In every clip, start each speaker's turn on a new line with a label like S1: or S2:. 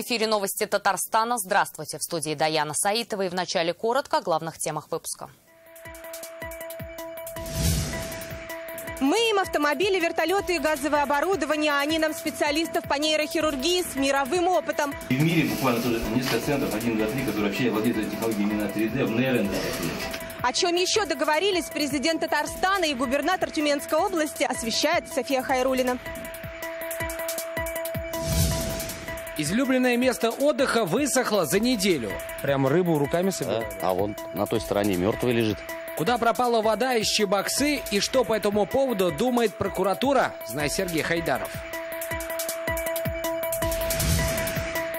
S1: прямом эфире новости Татарстана. Здравствуйте. В студии Даяна Саитова. И в начале коротко о главных темах выпуска.
S2: Мы им автомобили, вертолеты и газовое оборудование, а они нам специалистов по нейрохирургии с мировым опытом.
S3: И в мире буквально тоже несколько центров, один, два, три, которые вообще владеют этой технологией именно 3D в нейроиндустрии.
S2: О чем еще договорились президент Татарстана и губернатор Тюменской области, освещает София Хайрулина.
S4: Излюбленное место отдыха высохло за неделю. Прям рыбу руками собирали.
S5: А вон на той стороне мертвый лежит.
S4: Куда пропала вода из Чебоксы и что по этому поводу думает прокуратура, знает Сергей Хайдаров.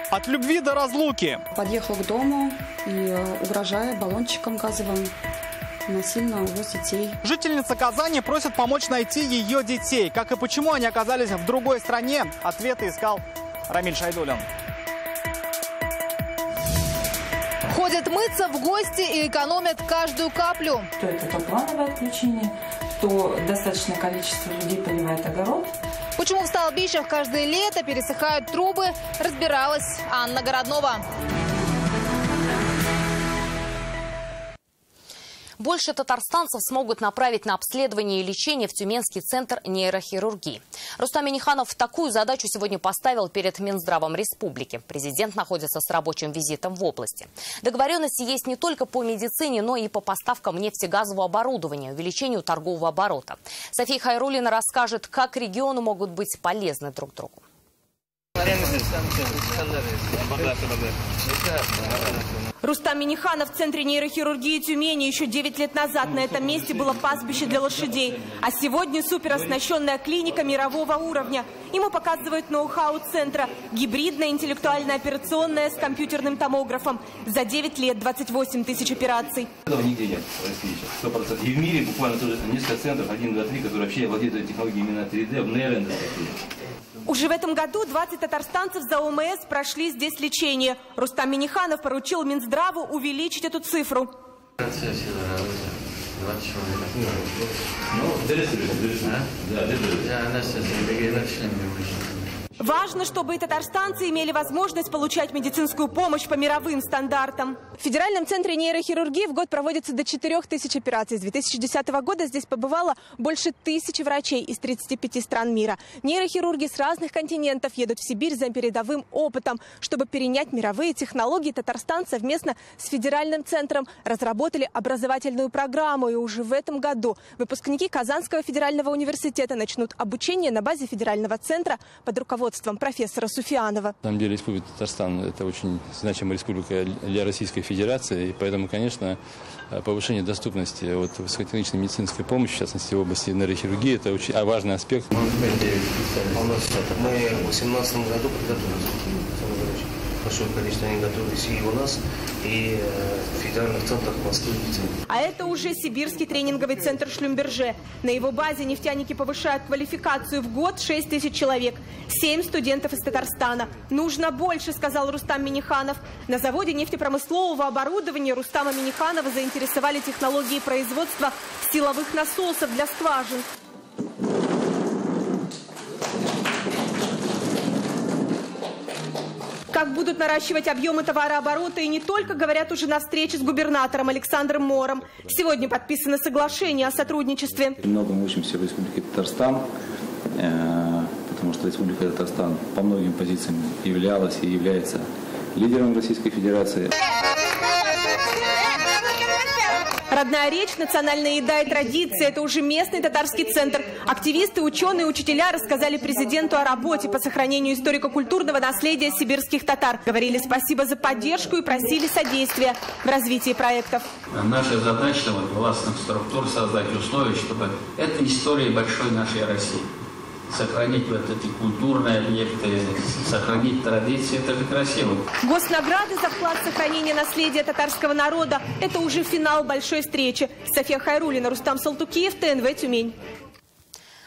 S6: От любви до разлуки.
S7: Подъехал к дому и, угрожая баллончиком газовым, насильно увез детей.
S6: Жительница Казани просит помочь найти ее детей. Как и почему они оказались в другой стране, ответы искал Рамиль Шайдулин.
S8: Ходят мыться в гости и экономят каждую каплю.
S9: То это то плановое отключение, то достаточное количество людей поливает огород.
S8: Почему в столбищах каждое лето пересыхают трубы, разбиралась Анна Городнова.
S1: Больше татарстанцев смогут направить на обследование и лечение в Тюменский центр нейрохирургии. Рустам Миниханов такую задачу сегодня поставил перед Минздравом республики. Президент находится с рабочим визитом в области. Договоренности есть не только по медицине, но и по поставкам нефтегазового оборудования, увеличению торгового оборота. София Хайрулина расскажет, как регионы могут быть полезны друг другу.
S2: Рустам Миниханов в Центре нейрохирургии Тюмени еще 9 лет назад на этом месте было пастбище для лошадей. А сегодня супероснащенная клиника мирового уровня. Ему показывают ноу-хау центра. Гибридная интеллектуальная операционная с компьютерным томографом. За 9 лет 28 тысяч операций.
S3: Этого нигде нет в России сейчас, 100%. И в мире буквально тоже несколько центров, один, два, три, которые вообще владеют технологией именно 3D в нейроиндустрии.
S2: Уже в этом году 20 татарстанцев за ОМС прошли здесь лечение. Рустам Миниханов поручил Минздраву увеличить эту цифру. Важно, чтобы и татарстанцы имели возможность получать медицинскую помощь по мировым стандартам. В Федеральном центре нейрохирургии в год проводится до 4 тысяч операций. С 2010 года здесь побывало больше тысячи врачей из 35 стран мира. Нейрохирурги с разных континентов едут в Сибирь за передовым опытом. Чтобы перенять мировые технологии, Татарстан совместно с Федеральным центром разработали образовательную программу. И уже в этом году выпускники Казанского федерального университета начнут обучение на базе Федерального центра под руководством профессора Суфианова.
S10: На самом деле Республика Татарстан – это очень значимая республика для Российской Федерации, и поэтому, конечно, повышение доступности вот, высокотехнической медицинской помощи, в частности, в области нейрохирургии, это очень важный аспект.
S11: Мы в 2018 году подготовились большое количество готовились и у нас, и в федеральных центрах Москвы
S2: А это уже сибирский тренинговый центр Шлюмберже. На его базе нефтяники повышают квалификацию в год 6 тысяч человек. 7 студентов из Татарстана. Нужно больше, сказал Рустам Миниханов. На заводе нефтепромыслового оборудования Рустама Миниханова заинтересовали технологии производства силовых насосов для скважин. Как будут наращивать объемы товарооборота и не только, говорят уже на встрече с губернатором Александром Мором. Сегодня подписано соглашение о сотрудничестве.
S12: Много мы учимся в Республике Татарстан, потому что Республика Татарстан по многим позициям являлась и является лидером Российской Федерации.
S2: Родная речь, национальная еда и традиции – это уже местный татарский центр. Активисты, ученые, учителя рассказали президенту о работе по сохранению историко-культурного наследия сибирских татар. Говорили спасибо за поддержку и просили содействия в развитии проектов.
S13: Наша задача вот, властных структур создать условия, чтобы эта история большой нашей России сохранить вот эти культурные объекты, сохранить традиции, это же красиво.
S2: Госнаграды за вклад в сохранение наследия татарского народа – это уже финал большой встречи. София Хайрулина, Рустам Салтукиев, ТНВ «Тюмень».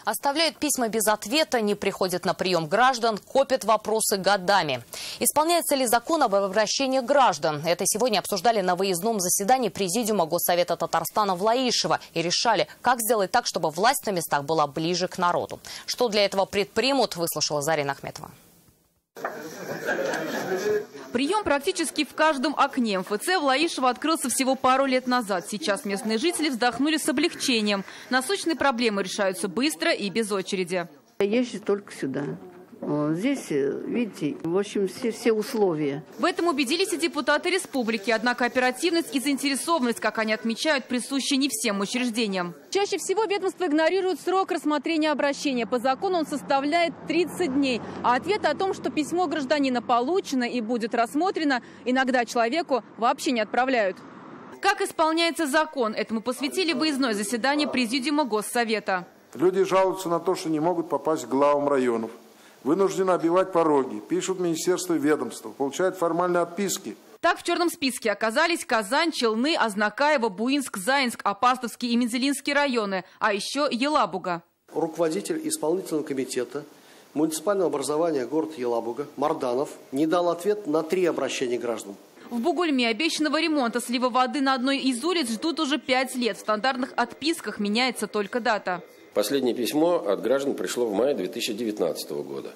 S1: Оставляют письма без ответа, не приходят на прием граждан, копят вопросы годами. Исполняется ли закон об обращении граждан? Это сегодня обсуждали на выездном заседании Президиума Госсовета Татарстана в и решали, как сделать так, чтобы власть на местах была ближе к народу. Что для этого предпримут, выслушала Зарина Ахметова.
S14: Прием практически в каждом окне. МФЦ в Лаишево открылся всего пару лет назад. Сейчас местные жители вздохнули с облегчением. Насущные проблемы решаются быстро и без очереди.
S15: Езжу только сюда. Здесь, э, видите, в общем, все, все условия.
S14: В этом убедились и депутаты республики. Однако оперативность и заинтересованность, как они отмечают, присущи не всем учреждениям. Чаще всего ведомство игнорирует срок рассмотрения обращения. По закону он составляет 30 дней. А ответ о том, что письмо гражданина получено и будет рассмотрено, иногда человеку вообще не отправляют. Как исполняется закон? Этому посвятили выездное заседание Президиума Госсовета.
S16: Люди жалуются на то, что не могут попасть к главам районов вынуждены обивать пороги, пишут министерство и ведомство, получают формальные отписки.
S14: Так в черном списке оказались Казань, Челны, Азнакаево, Буинск, Заинск, Апастовский и Мензелинский районы, а еще Елабуга.
S17: Руководитель исполнительного комитета муниципального образования города Елабуга Марданов не дал ответ на три обращения граждан.
S14: В Бугульме обещанного ремонта слива воды на одной из улиц ждут уже пять лет. В стандартных отписках меняется только дата.
S18: Последнее письмо от граждан пришло в мае 2019 года.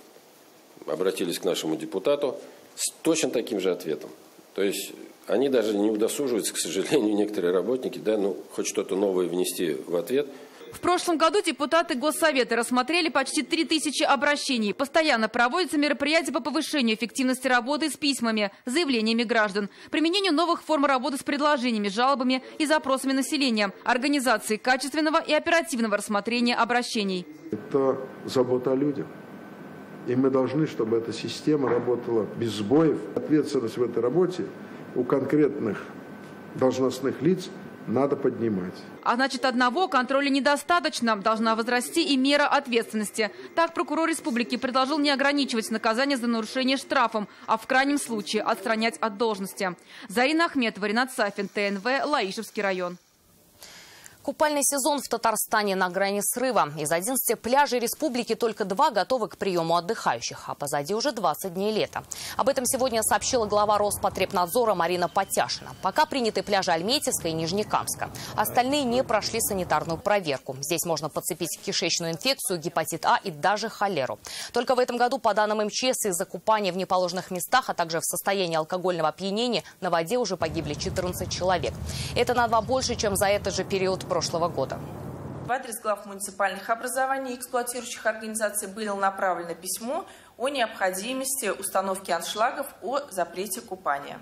S18: Обратились к нашему депутату с точно таким же ответом. То есть они даже не удосуживаются, к сожалению, некоторые работники, да, ну, хоть что-то новое внести в ответ –
S14: в прошлом году депутаты Госсовета рассмотрели почти 3000 обращений. Постоянно проводятся мероприятия по повышению эффективности работы с письмами, заявлениями граждан, применению новых форм работы с предложениями, жалобами и запросами населения, организации качественного и оперативного рассмотрения обращений.
S16: Это забота о людях. И мы должны, чтобы эта система работала без сбоев. Ответственность в этой работе у конкретных должностных лиц – надо поднимать.
S14: А значит, одного контроля недостаточно. Должна возрасти и мера ответственности. Так прокурор республики предложил не ограничивать наказание за нарушение штрафом, а в крайнем случае отстранять от должности. Зарина Ахметова, Ренат Сафин, ТНВ, Лаишевский район.
S1: Купальный сезон в Татарстане на грани срыва. Из 11 пляжей республики только два готовы к приему отдыхающих, а позади уже 20 дней лета. Об этом сегодня сообщила глава Роспотребнадзора Марина Потяшина. Пока приняты пляжи Альметьевска и Нижнекамска. Остальные не прошли санитарную проверку. Здесь можно подцепить кишечную инфекцию, гепатит А и даже холеру. Только в этом году, по данным МЧС, из-за купания в неположенных местах, а также в состоянии алкогольного опьянения, на воде уже погибли 14 человек. Это на два больше, чем за этот же период прошлого прошлого года.
S19: В адрес глав муниципальных образований и эксплуатирующих организаций было направлено письмо о необходимости установки аншлагов о запрете купания.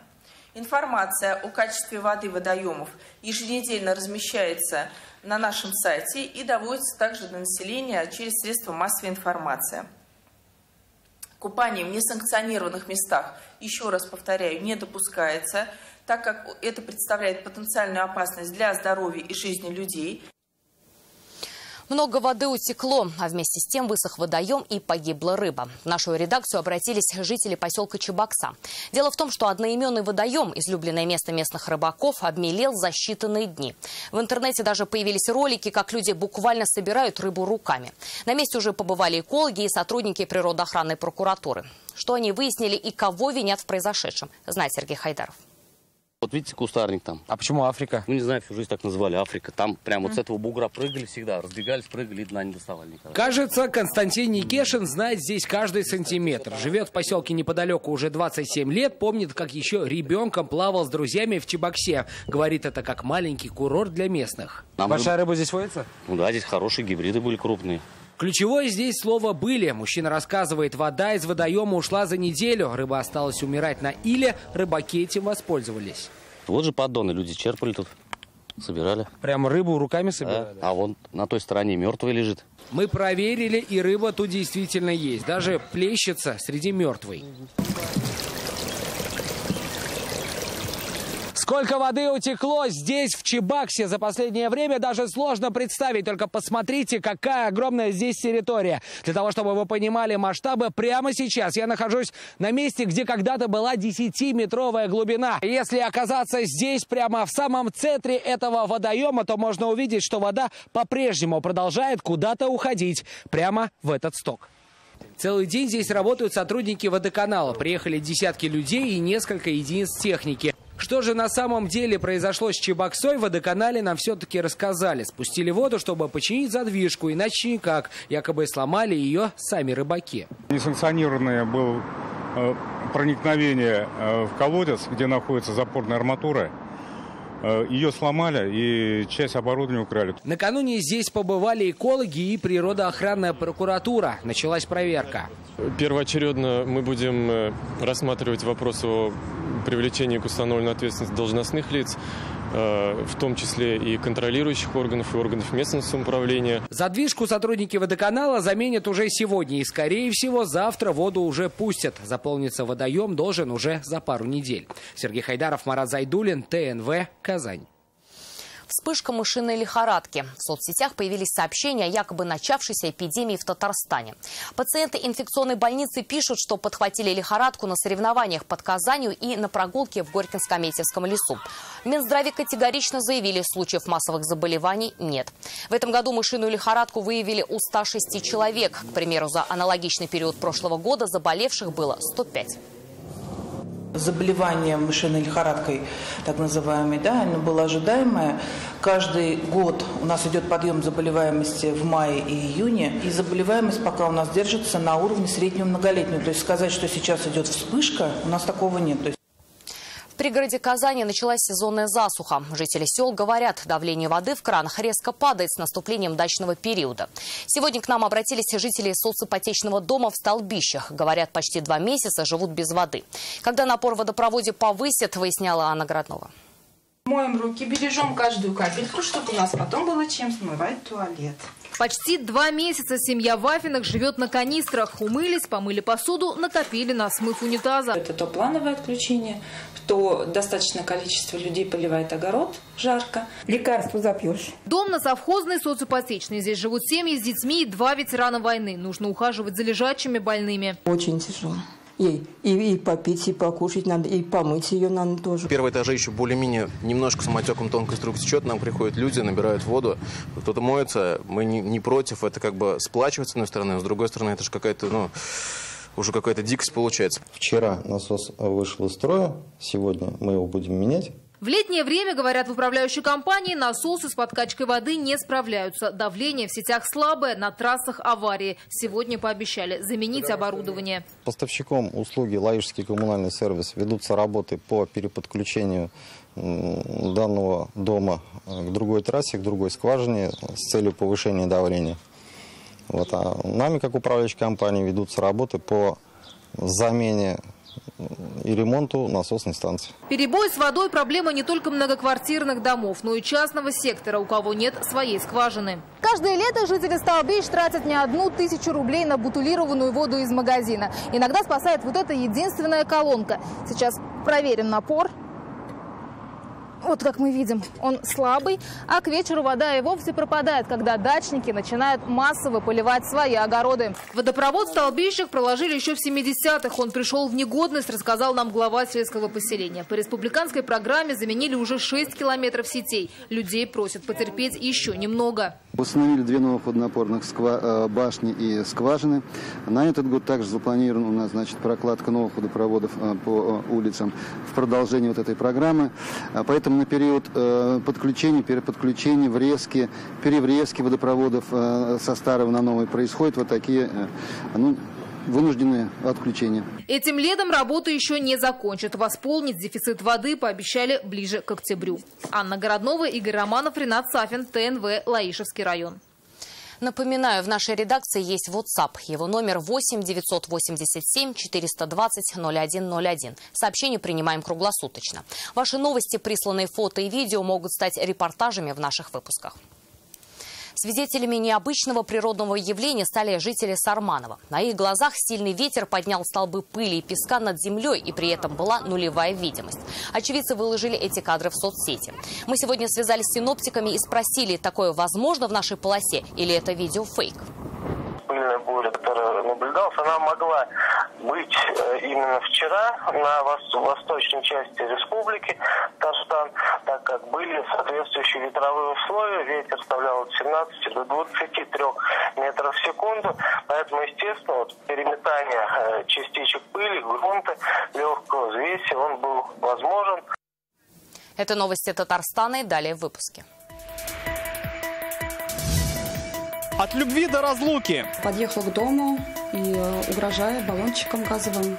S19: Информация о качестве воды водоемов еженедельно размещается на нашем сайте и доводится также до населения через средства массовой информации. Купание в несанкционированных местах, еще раз повторяю, не допускается – так как это представляет потенциальную опасность для здоровья и жизни людей.
S1: Много воды утекло, а вместе с тем высох водоем и погибла рыба. В нашу редакцию обратились жители поселка Чебокса. Дело в том, что одноименный водоем, излюбленное место местных рыбаков, обмелел за считанные дни. В интернете даже появились ролики, как люди буквально собирают рыбу руками. На месте уже побывали экологи и сотрудники природоохранной прокуратуры. Что они выяснили и кого винят в произошедшем, знает Сергей Хайдаров.
S5: Вот видите, кустарник там.
S4: А почему Африка?
S5: Ну, не знаю, всю жизнь так называли Африка. Там прям вот с этого бугра прыгали всегда, разбегались, прыгали и дна не доставали никогда.
S4: Кажется, Константин Никешин знает здесь каждый сантиметр. Живет в поселке неподалеку уже 27 лет, помнит, как еще ребенком плавал с друзьями в Чебоксе. Говорит, это как маленький курорт для местных.
S5: Нам
S4: Большая рыба здесь водится?
S5: Ну да, здесь хорошие гибриды были крупные.
S4: Ключевое здесь слово «были». Мужчина рассказывает, вода из водоема ушла за неделю. Рыба осталась умирать на иле, рыбаки этим воспользовались.
S5: Вот же поддоны люди черпали тут, собирали.
S4: Прямо рыбу руками собирали?
S5: А, а вон на той стороне мертвый лежит.
S4: Мы проверили, и рыба тут действительно есть. Даже плещется среди мертвой. Сколько воды утекло здесь, в Чебаксе, за последнее время, даже сложно представить. Только посмотрите, какая огромная здесь территория. Для того, чтобы вы понимали масштабы, прямо сейчас я нахожусь на месте, где когда-то была 10-метровая глубина. Если оказаться здесь, прямо в самом центре этого водоема, то можно увидеть, что вода по-прежнему продолжает куда-то уходить, прямо в этот сток. Целый день здесь работают сотрудники водоканала. Приехали десятки людей и несколько единиц техники. Что же на самом деле произошло с Чебоксой, в водоканале нам все-таки рассказали. Спустили воду, чтобы починить задвижку, иначе никак. Якобы сломали ее сами рыбаки.
S20: Несанкционированное был э, проникновения э, в колодец, где находится запорная арматура. Э, Ее сломали и часть оборудования украли.
S4: Накануне здесь побывали экологи и природоохранная прокуратура. Началась проверка.
S21: Первоочередно мы будем рассматривать вопрос о привлечении к установленной ответственности должностных лиц, э, в том числе и контролирующих органов и органов местного самоуправления.
S4: Задвижку сотрудники водоканала заменят уже сегодня и, скорее всего, завтра воду уже пустят. Заполниться водоем должен уже за пару недель. Сергей Хайдаров, Марат Зайдулин, ТНВ, Казань.
S1: Вспышка мышиной лихорадки. В соцсетях появились сообщения о якобы начавшейся эпидемии в Татарстане. Пациенты инфекционной больницы пишут, что подхватили лихорадку на соревнованиях под Казанью и на прогулке в Горькинско-Метьевском лесу. В Минздраве категорично заявили, случаев массовых заболеваний нет. В этом году мышиную лихорадку выявили у 106 человек. К примеру, за аналогичный период прошлого года заболевших было 105
S22: заболевание мышиной лихорадкой, так называемой, да, оно было ожидаемое. Каждый год у нас идет подъем заболеваемости в мае и июне, и заболеваемость пока у нас держится на уровне среднего многолетнего. То есть сказать, что сейчас идет вспышка, у нас такого нет. То есть
S1: в пригороде Казани началась сезонная засуха. Жители сел говорят, давление воды в кранах резко падает с наступлением дачного периода. Сегодня к нам обратились жители соципотечного дома в Столбищах. Говорят, почти два месяца живут без воды. Когда напор в водопроводе повысит, выясняла Анна Городнова.
S23: Моем руки, бережем каждую капельку, чтобы у нас потом было чем смывать туалет.
S8: Почти два месяца семья Вафиных живет на канистрах. Умылись, помыли посуду, накопили на смыв унитаза.
S24: Это то плановое отключение, то достаточное количество людей поливает огород, жарко.
S23: Лекарство запьешь.
S8: Дом на совхозной соципотечной. Здесь живут семьи с детьми и два ветерана войны. Нужно ухаживать за лежачими больными.
S23: Очень тяжело. И, и, и попить, и покушать надо, и помыть ее надо тоже.
S25: Первые этажи еще более-менее немножко самотеком тонкой струк течет. Нам приходят люди, набирают воду, кто-то моется. Мы не, не против, это как бы сплачивать с одной стороны, а с другой стороны это же какая-то, ну, уже какая-то дикость получается.
S26: Вчера насос вышел из строя, сегодня мы его будем менять.
S8: В летнее время, говорят в управляющей компании, насосы с подкачкой воды не справляются. Давление в сетях слабое, на трассах аварии. Сегодня пообещали заменить оборудование.
S26: Поставщиком услуги «Лаишский коммунальный сервис» ведутся работы по переподключению данного дома к другой трассе, к другой скважине с целью повышения давления. Вот. А нами, как управляющей компании, ведутся работы по замене и ремонту насосной станции.
S8: Перебой с водой – проблема не только многоквартирных домов, но и частного сектора, у кого нет своей скважины.
S27: Каждое лето жители Столбищ тратят не одну тысячу рублей на бутылированную воду из магазина. Иногда спасает вот эта единственная колонка. Сейчас проверим напор. Вот как мы видим, он слабый, а к вечеру вода и вовсе пропадает, когда дачники начинают массово поливать свои огороды.
S8: Водопровод в Столбищах проложили еще в 70-х. Он пришел в негодность, рассказал нам глава сельского поселения. По республиканской программе заменили уже 6 километров сетей. Людей просят потерпеть еще немного.
S28: Установили две новых водонапорных сква башни и скважины. На этот год также запланирована у нас значит, прокладка новых водопроводов по улицам в продолжении вот этой программы. Поэтому на период э, подключения, переподключения, врезки, переврезки водопроводов э, со старого на новый происходят вот такие э, ну, вынужденные отключения.
S8: Этим летом работу еще не закончат. Восполнить дефицит воды пообещали ближе к октябрю. Анна Городнова, Игорь Романов, Ренат Сафин, ТНВ, Лаишевский район.
S1: Напоминаю, в нашей редакции есть WhatsApp. Его номер 8 987 420 0101. Сообщения принимаем круглосуточно. Ваши новости, присланные фото и видео могут стать репортажами в наших выпусках. Свидетелями необычного природного явления стали жители Сарманова. На их глазах сильный ветер поднял столбы пыли и песка над землей, и при этом была нулевая видимость. Очевидцы выложили эти кадры в соцсети. Мы сегодня связались с синоптиками и спросили, такое возможно в нашей полосе или это видео фейк?
S29: Пыльная буря, которая наблюдалась, она могла быть именно вчера на восточной части республики Татарстан, так как были соответствующие ветровые условия. Ветер составлял от 17 до 23 метров в секунду. Поэтому, естественно, вот переметание частичек пыли, грунта, легкого взвеси, он был возможен.
S1: Это новости Татарстана и далее в выпуске.
S6: От любви до разлуки.
S7: Подъехал к дому и, угрожая баллончиком газовым,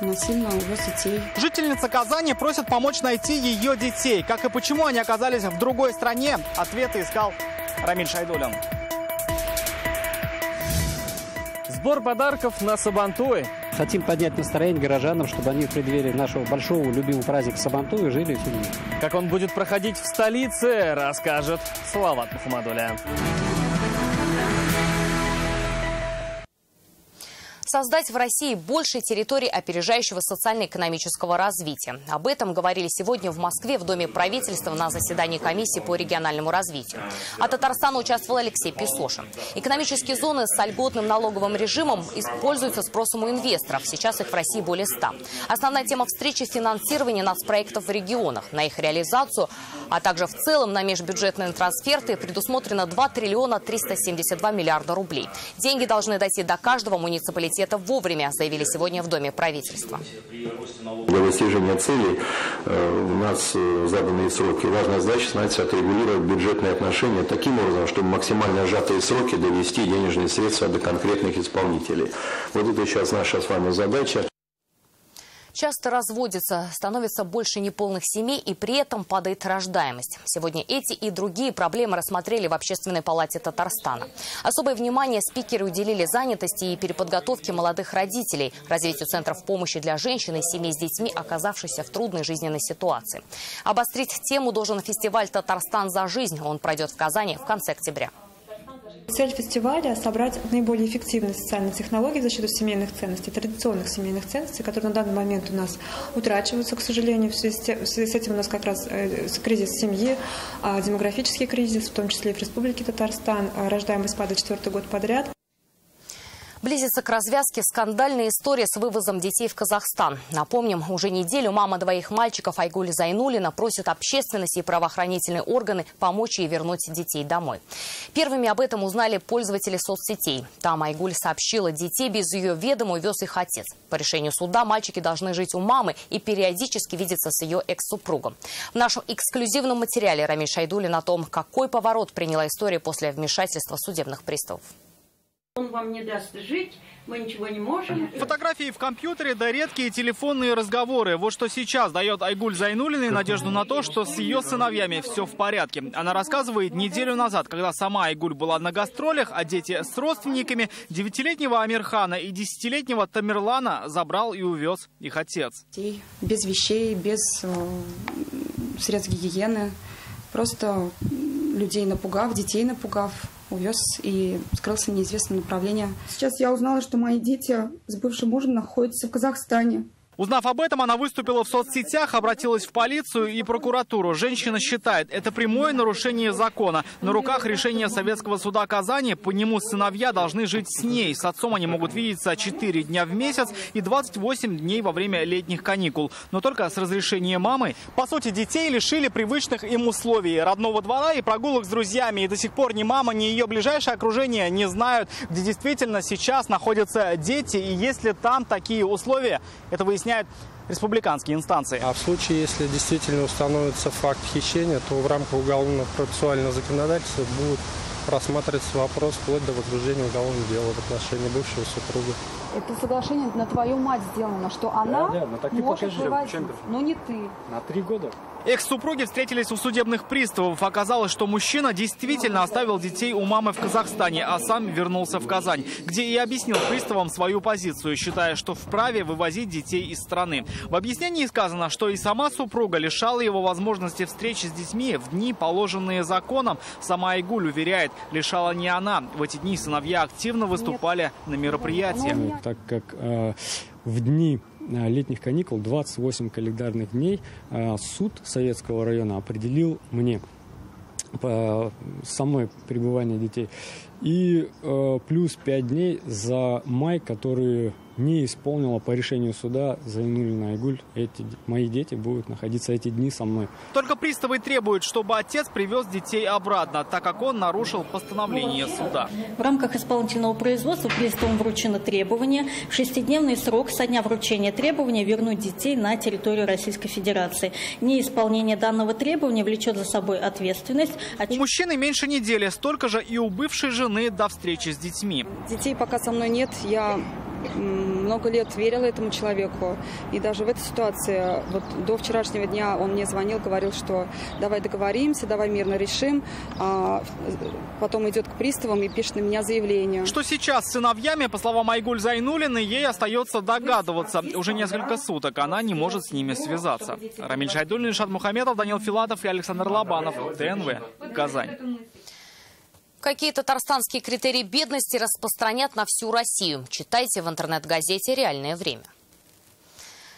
S7: насильно увез детей.
S6: Жительница Казани просит помочь найти ее детей. Как и почему они оказались в другой стране, ответы искал Рамиль Шайдулин.
S30: Сбор подарков на Сабантуй.
S31: Хотим поднять настроение горожанам, чтобы они в преддверии нашего большого любимого праздника Сабантуя жили в.
S30: Как он будет проходить в столице, расскажет Салават Мухаммадуля.
S1: Создать в России больше территорий опережающего социально-экономического развития. Об этом говорили сегодня в Москве в Доме правительства на заседании комиссии по региональному развитию. А Татарстана участвовал Алексей Песошин. Экономические зоны с льготным налоговым режимом используются спросом у инвесторов. Сейчас их в России более 100. Основная тема встречи – финансирование нацпроектов в регионах. На их реализацию, а также в целом на межбюджетные трансферты предусмотрено 2 триллиона 372 миллиарда рублей. Деньги должны дойти до каждого муниципалитета это вовремя, заявили сегодня в Доме правительства.
S32: Для достижения целей э, у нас э, заданные сроки. Важная задача становится отрегулировать бюджетные отношения таким образом, чтобы максимально сжатые сроки довести денежные средства до конкретных исполнителей. Вот это сейчас наша с вами задача
S1: часто разводятся, становится больше неполных семей и при этом падает рождаемость. Сегодня эти и другие проблемы рассмотрели в Общественной палате Татарстана. Особое внимание спикеры уделили занятости и переподготовке молодых родителей, развитию центров помощи для женщин и семей с детьми, оказавшихся в трудной жизненной ситуации. Обострить тему должен фестиваль «Татарстан за жизнь». Он пройдет в Казани в конце октября.
S33: Цель фестиваля – собрать наиболее эффективные социальные технологии за счет семейных ценностей, традиционных семейных ценностей, которые на данный момент у нас утрачиваются, к сожалению. В связи с этим у нас как раз э, кризис семьи, а, демографический кризис, в том числе и в Республике Татарстан. А, рождаемость падает четвертый год подряд.
S1: Близится к развязке скандальная история с вывозом детей в Казахстан. Напомним, уже неделю мама двоих мальчиков Айгуль Зайнулина просит общественности и правоохранительные органы помочь ей вернуть детей домой. Первыми об этом узнали пользователи соцсетей. Там Айгуль сообщила, детей без ее ведома увез их отец. По решению суда мальчики должны жить у мамы и периодически видеться с ее экс-супругом. В нашем эксклюзивном материале Рамиль Шайдулин о том, какой поворот приняла история после вмешательства судебных приставов.
S34: Он вам не даст жить, мы ничего не можем.
S6: Фотографии в компьютере, да редкие телефонные разговоры. Вот что сейчас дает Айгуль Зайнулиной надежду на то, что с ее сыновьями все в порядке. Она рассказывает, неделю назад, когда сама Айгуль была на гастролях, а дети с родственниками, девятилетнего Амирхана и десятилетнего Тамерлана забрал и увез их отец.
S7: Без вещей, без э, средств гигиены, просто людей напугав, детей напугав, увез и скрылся в неизвестном направлении.
S35: Сейчас я узнала, что мои дети с бывшим мужем находятся в Казахстане.
S6: Узнав об этом, она выступила в соцсетях, обратилась в полицию и прокуратуру. Женщина считает, это прямое нарушение закона. На руках решение Советского суда Казани, по нему сыновья должны жить с ней. С отцом они могут видеться 4 дня в месяц и 28 дней во время летних каникул. Но только с разрешения мамы. По сути, детей лишили привычных им условий. Родного двора и прогулок с друзьями. И до сих пор ни мама, ни ее ближайшее окружение не знают, где действительно сейчас находятся дети. И если там такие условия, это выясняется выясняют республиканские инстанции.
S36: А в случае, если действительно установится факт хищения, то в рамках уголовного процессуального законодательства будут рассматриваться вопрос вплоть до возбуждения уголовного дела в отношении бывшего супруга.
S7: Это соглашение на твою мать сделано, что она
S36: да, да, ну так
S7: может покажи. но не ты.
S36: На три года.
S6: Экс-супруги встретились у судебных приставов. Оказалось, что мужчина действительно оставил детей у мамы в Казахстане, а сам вернулся в Казань, где и объяснил приставам свою позицию, считая, что вправе вывозить детей из страны. В объяснении сказано, что и сама супруга лишала его возможности встречи с детьми в дни, положенные законом. Сама Айгуль уверяет, лишала не она. В эти дни сыновья активно выступали на мероприятиях.
S36: Так как э, в дни летних каникул, 28 календарных дней, э, суд Советского района определил мне со мной пребывание детей. И э, плюс 5 дней за май, которые не исполнила по решению суда Зайнулина Айгуль. Эти, мои дети будут находиться эти дни со мной.
S6: Только приставы требуют, чтобы отец привез детей обратно, так как он нарушил постановление суда.
S34: В рамках исполнительного производства приставам вручено требование в шестидневный срок со дня вручения требования вернуть детей на территорию Российской Федерации. Неисполнение данного требования влечет за собой ответственность.
S6: У мужчины меньше недели, столько же и у бывшей жены до встречи с детьми.
S7: Детей пока со мной нет, я много лет верила этому человеку. И даже в этой ситуации, вот до вчерашнего дня он мне звонил, говорил, что давай договоримся, давай мирно решим. А потом идет к приставам и пишет на меня заявление.
S6: Что сейчас с сыновьями, по словам Айгуль Зайнулиной, ей остается догадываться. Уже несколько суток она не может с ними связаться. Рамиль Шайдулин, Ильшат Мухаметов, Данил Филатов и Александр Лобанов. ТНВ. Казань.
S1: Какие татарстанские критерии бедности распространят на всю Россию? Читайте в интернет-газете «Реальное время».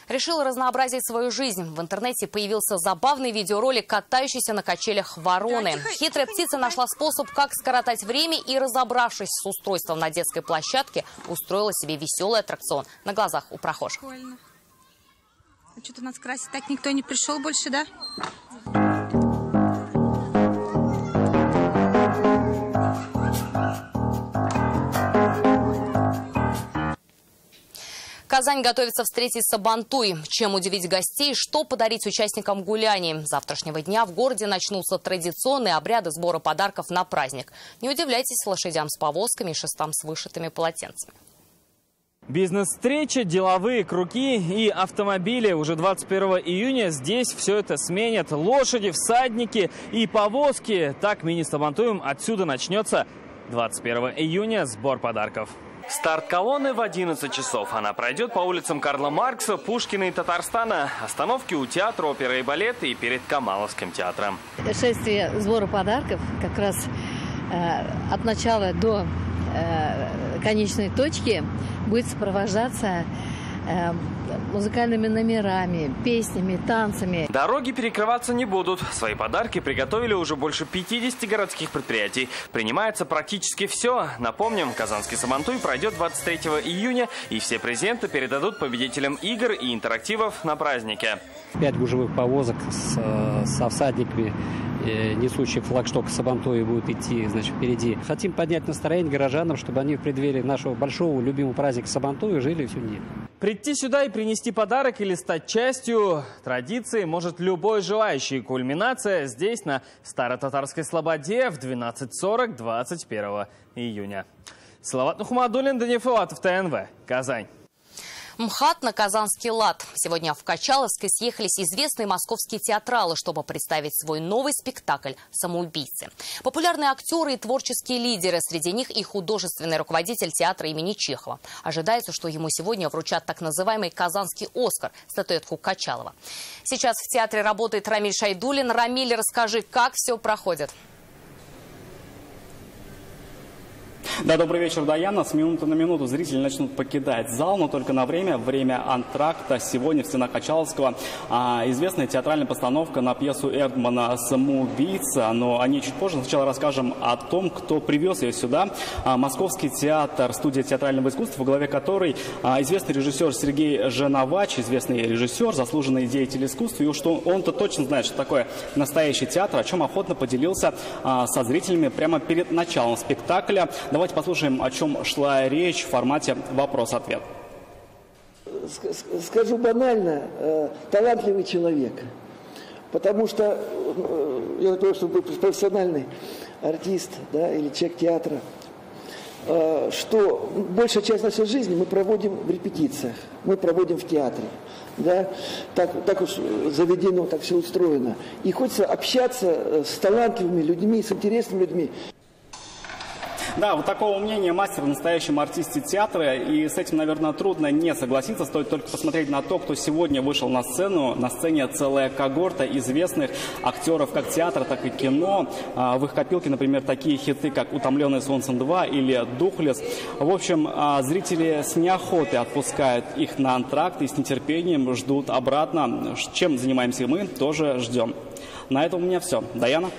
S1: Решил разнообразить свою жизнь. В интернете появился забавный видеоролик, катающийся на качелях вороны. Хитрая птица нашла способ, как скоротать время и, разобравшись с устройством на детской площадке, устроила себе веселый аттракцион на глазах у прохожих. Прикольно.
S37: А что-то нас красить так никто не пришел больше, да?
S1: Казань готовится встретить Сабантуй. Чем удивить гостей, что подарить участникам гуляний. Завтрашнего дня в городе начнутся традиционные обряды сбора подарков на праздник. Не удивляйтесь лошадям с повозками и шестам с вышитыми полотенцами.
S30: Бизнес-встречи, деловые круги и автомобили. Уже 21 июня здесь все это сменят. Лошади, всадники и повозки. Так мини-сабантуем отсюда начнется 21 июня сбор подарков. Старт колонны в 11 часов. Она пройдет по улицам Карла Маркса, Пушкина и Татарстана. Остановки у театра, оперы и балета и перед Камаловским театром.
S38: Шествие сбора подарков как раз э, от начала до э, конечной точки будет сопровождаться э, музыкальными номерами, песнями, танцами.
S30: Дороги перекрываться не будут. Свои подарки приготовили уже больше 50 городских предприятий. Принимается практически все. Напомним, Казанский Сабантуй пройдет 23 июня, и все презенты передадут победителям игр и интерактивов на празднике.
S31: Пять гужевых повозок с, э, со всадниками несущий флагшток Сабантуи будет идти значит, впереди. Хотим поднять настроение горожанам, чтобы они в преддверии нашего большого любимого праздника Сабантуи жили всю неделю.
S30: Прийти сюда и принести подарок или стать частью традиции может любой желающий. Кульминация здесь, на Старо-Татарской Слободе, в 12.40 21 июня. Салават Нухмадулин, Данил Филатов, ТНВ, Казань.
S1: МХАТ на казанский лад. Сегодня в Качаловской съехались известные московские театралы, чтобы представить свой новый спектакль «Самоубийцы». Популярные актеры и творческие лидеры, среди них и художественный руководитель театра имени Чехова. Ожидается, что ему сегодня вручат так называемый «Казанский Оскар» – статуэтку Качалова. Сейчас в театре работает Рамиль Шайдулин. Рамиль, расскажи, как все проходит?
S39: Да, добрый вечер, Даяна. С минуты на минуту зрители начнут покидать зал, но только на время, время антракта. Сегодня в стенах Качаловского а, известная театральная постановка на пьесу Эрдмана «Самоубийца». Но о ней чуть позже. Сначала расскажем о том, кто привез ее сюда. А, Московский театр, студия театрального искусства, во главе которой а, известный режиссер Сергей Женовач, известный режиссер, заслуженный деятель искусства. И что он-то точно знает, что такое настоящий театр, о чем охотно поделился а, со зрителями прямо перед началом спектакля. Давайте послушаем, о чем шла речь в формате вопрос-ответ.
S40: Скажу банально, э, талантливый человек. Потому что э, я думаю, что профессиональный артист да, или человек театра, э, что большая часть нашей жизни мы проводим в репетициях, мы проводим в театре. Да? Так, так уж заведено, так все устроено. И хочется общаться с талантливыми людьми, с интересными людьми.
S39: Да, вот такого мнения мастер в настоящем артисте театра, и с этим, наверное, трудно не согласиться, стоит только посмотреть на то, кто сегодня вышел на сцену. На сцене целая когорта известных актеров как театра, так и кино. А, в их копилке, например, такие хиты, как «Утомленный солнцем 2» или «Духлес». В общем, а, зрители с неохотой отпускают их на антракт и с нетерпением ждут обратно. Чем занимаемся мы, тоже ждем. На этом у меня все. Даяна?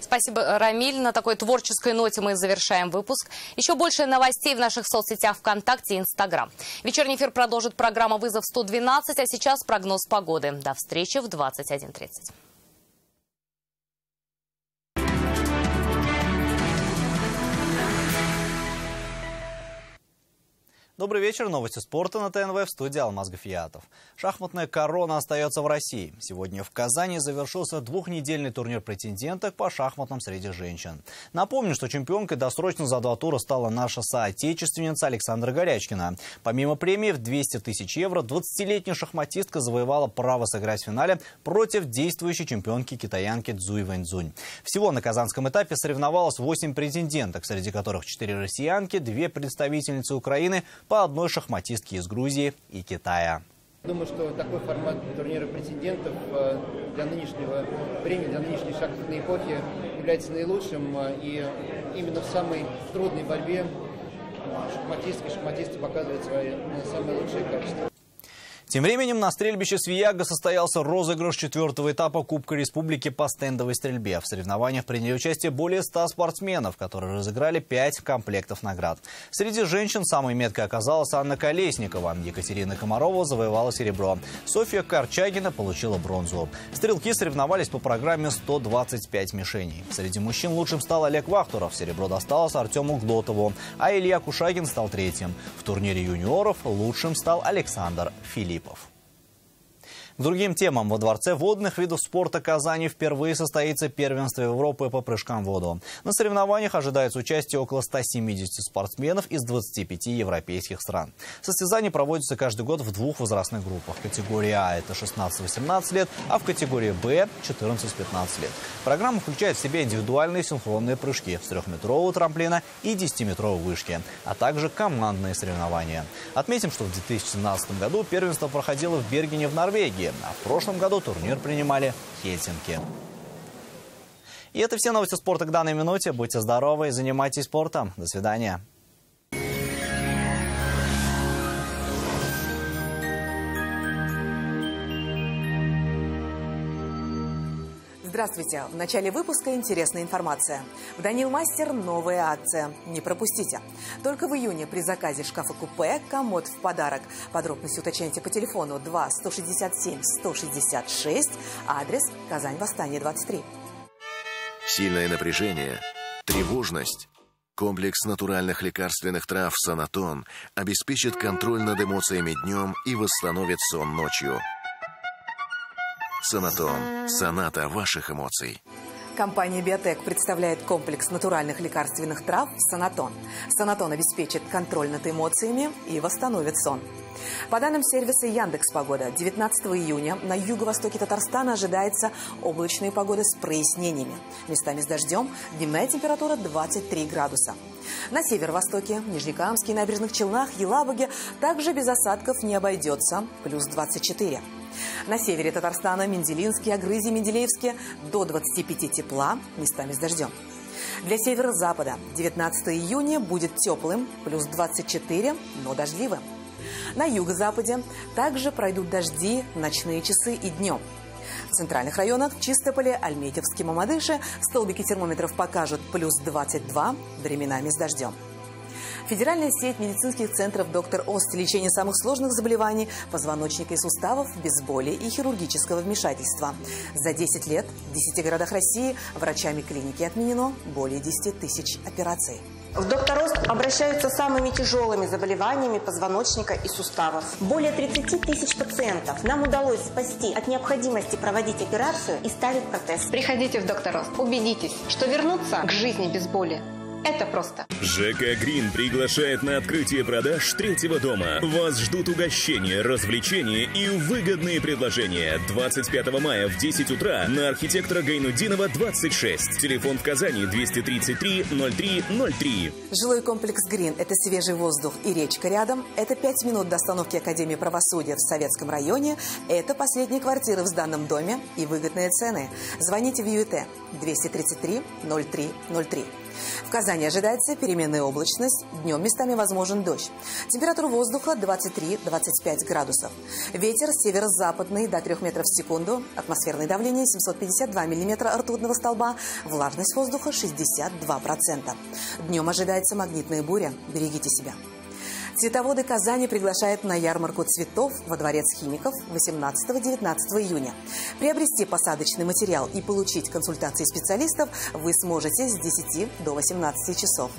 S1: Спасибо, Рамиль. На такой творческой ноте мы завершаем выпуск. Еще больше новостей в наших соцсетях ВКонтакте и Инстаграм. Вечерний эфир продолжит программа «Вызов 112», а сейчас прогноз погоды. До встречи в 21.30.
S41: Добрый вечер. Новости спорта на ТНВ в студии Алмаз Гафиятов. Шахматная корона остается в России. Сегодня в Казани завершился двухнедельный турнир претенденток по шахматам среди женщин. Напомню, что чемпионкой досрочно за два тура стала наша соотечественница Александра Горячкина. Помимо премии в 200 тысяч евро, 20-летняя шахматистка завоевала право сыграть в финале против действующей чемпионки китаянки Цзуй Вэньцзунь. Всего на казанском этапе соревновалось 8 претенденток, среди которых 4 россиянки, 2 представительницы Украины – по одной шахматистке из Грузии и Китая.
S42: Думаю, что такой формат турнира претендентов э, для нынешнего времени, для нынешней шахматной эпохи является наилучшим. Э, и именно в самой трудной борьбе шахматистки, шахматисты показывают свои э, самые лучшие качества.
S41: Тем временем на стрельбище Свияга состоялся розыгрыш четвертого этапа Кубка Республики по стендовой стрельбе. В соревнованиях приняли участие более 100 спортсменов, которые разыграли 5 комплектов наград. Среди женщин самой меткой оказалась Анна Колесникова. Екатерина Комарова завоевала серебро. Софья Корчагина получила бронзу. Стрелки соревновались по программе 125 мишеней. Среди мужчин лучшим стал Олег Вахтуров. Серебро досталось Артему Глотову, а Илья Кушагин стал третьим. В турнире юниоров лучшим стал Александр Филипп. Филиппов. Другим темам. Во Дворце водных видов спорта Казани впервые состоится первенство Европы по прыжкам в воду. На соревнованиях ожидается участие около 170 спортсменов из 25 европейских стран. Состязания проводятся каждый год в двух возрастных группах. Категория А – это 16-18 лет, а в категории Б – 14-15 лет. Программа включает в себя индивидуальные синхронные прыжки с трехметрового трамплина и 10-метровой вышки, а также командные соревнования. Отметим, что в 2017 году первенство проходило в Бергене в Норвегии а в прошлом году турнир принимали Хельсинки. И это все новости спорта к данной минуте. Будьте здоровы и занимайтесь спортом. До свидания.
S43: Здравствуйте! В начале выпуска интересная информация. В Данил Мастер новая акция. Не пропустите. Только в июне при заказе шкафа-купе комод в подарок. Подробности уточняйте по телефону 2 167 166, адрес Казань Восстание 23.
S44: Сильное напряжение, тревожность. Комплекс натуральных лекарственных трав «Санатон» обеспечит контроль над эмоциями днем и восстановит сон ночью. Санатон. Соната ваших эмоций.
S43: Компания «Биотек» представляет комплекс натуральных лекарственных трав «Санатон». «Санатон» обеспечит контроль над эмоциями и восстановит сон. По данным сервиса Яндекс Погода, 19 июня на юго-востоке Татарстана ожидается облачная погода с прояснениями. Местами с дождем, дневная температура 23 градуса. На северо-востоке, Нижнекамске, Набережных Челнах, Елабуге также без осадков не обойдется, плюс 24. На севере Татарстана Менделинске, Агрызи, Менделеевске до 25 тепла, местами с дождем. Для северо-запада 19 июня будет теплым, плюс 24, но дождливым. На юго-западе также пройдут дожди, ночные часы и днем. В центральных районах Чистополе, Альметьевске, Мамадыше столбики термометров покажут плюс 22, временами с дождем. Федеральная сеть медицинских центров «Доктор Ост» лечение самых сложных заболеваний позвоночника и суставов без боли и хирургического вмешательства. За 10 лет в 10 городах России врачами клиники отменено более 10 тысяч операций.
S45: В доктор Ост обращаются с самыми тяжелыми заболеваниями позвоночника и суставов. Более 30 тысяч пациентов нам удалось спасти от необходимости проводить операцию и ставить протез.
S46: Приходите в доктор Ост. Убедитесь, что вернуться к жизни без боли это просто.
S21: ЖК «Грин» приглашает на открытие продаж третьего дома. Вас ждут угощения, развлечения и выгодные предложения. 25 мая в 10 утра на архитектора Гайнудинова 26. Телефон в Казани 233 03 03.
S43: Жилой комплекс «Грин» – это свежий воздух и речка рядом. Это 5 минут до остановки Академии правосудия в Советском районе. Это последние квартиры в сданном доме и выгодные цены. Звоните в ЮИТ 233 03 03. В Казани ожидается переменная облачность. Днем местами возможен дождь. Температура воздуха 23-25 градусов. Ветер северо-западный до 3 метров в секунду. Атмосферное давление 752 миллиметра ртутного столба. Влажность воздуха 62%. Днем ожидается магнитная буря. Берегите себя. Цветоводы Казани приглашают на ярмарку цветов во Дворец химиков 18-19 июня. Приобрести посадочный материал и получить консультации специалистов вы сможете с 10 до 18 часов.